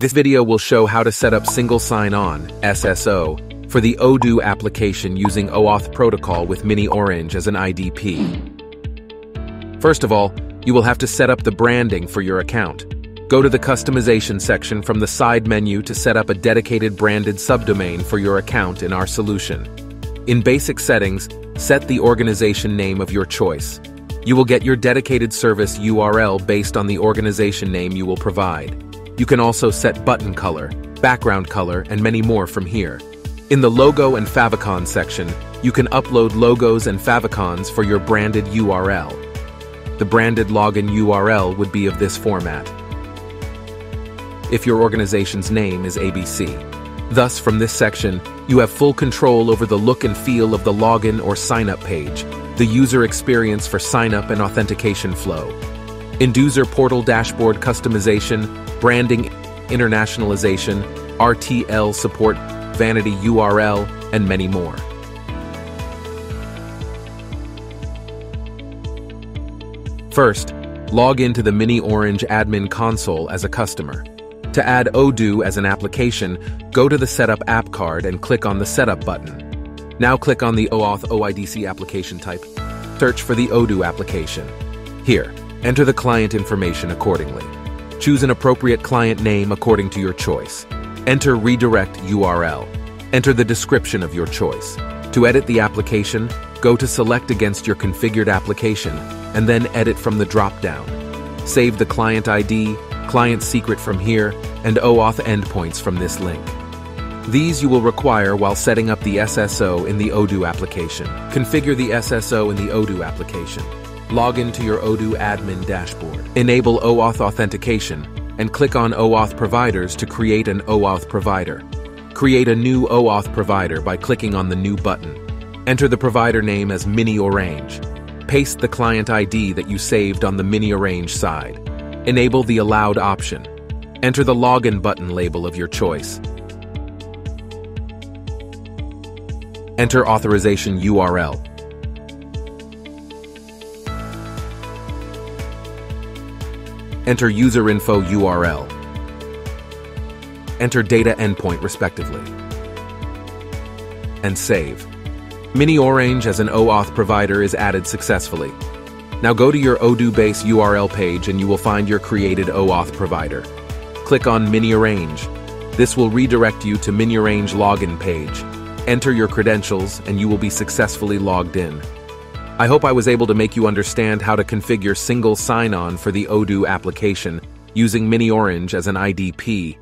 This video will show how to set up Single Sign-On, SSO, for the Odoo application using OAuth protocol with miniOrange as an IDP. First of all, you will have to set up the branding for your account. Go to the customization section from the side menu to set up a dedicated branded subdomain for your account in our solution. In basic settings, set the organization name of your choice. You will get your dedicated service URL based on the organization name you will provide. You can also set button color, background color, and many more from here. In the Logo and Favicon section, you can upload logos and favicons for your branded URL. The branded login URL would be of this format. If your organization's name is ABC. Thus, from this section, you have full control over the look and feel of the login or sign-up page, the user experience for sign-up and authentication flow, Induser portal dashboard customization, branding internationalization, RTL support, vanity URL, and many more. First, log into the miniOrange admin console as a customer. To add Odoo as an application, go to the Setup app card and click on the Setup button. Now click on the OAuth OIDC application type. Search for the Odoo application. Here, enter the client information accordingly. Choose an appropriate client name according to your choice. Enter redirect URL. Enter the description of your choice. To edit the application, go to Select against your configured application, and then edit from the drop-down. Save the client ID, client secret from here, and OAuth endpoints from this link. These you will require while setting up the SSO in the Odoo application. Configure the SSO in the Odoo application. Log into your Odoo admin dashboard. Enable OAuth authentication and click on OAuth providers to create an OAuth provider. Create a new OAuth provider by clicking on the new button. Enter the provider name as miniOrange. Paste the client ID that you saved on the miniOrange side. Enable the Allowed option. Enter the Login button label of your choice. Enter authorization URL. Enter user info URL. Enter data endpoint respectively. And save. miniOrange as an OAuth provider is added successfully. Now go to your Odoo base URL page and you will find your created OAuth provider. Click on miniOrange. This will redirect you to miniOrange login page. Enter your credentials and you will be successfully logged in. I hope I was able to make you understand how to configure single sign-on for the Odoo application using miniOrange as an IDP